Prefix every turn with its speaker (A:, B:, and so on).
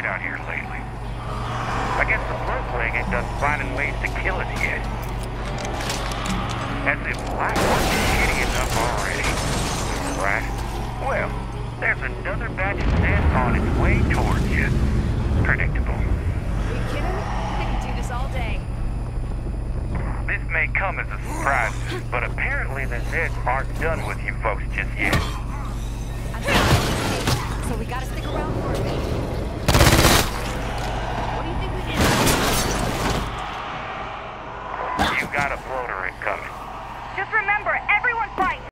A: shit out here lately. I guess the Bloodwing ain't done finding ways to kill us yet. As if life wasn't shitty enough already. Right? Well, there's another batch of Zed on its way towards you. Predictable.
B: Are you kidding? I could do this all day.
A: This may come as a surprise, but apparently the Zeds aren't done with you folks just yet.
B: got a incoming. Just remember,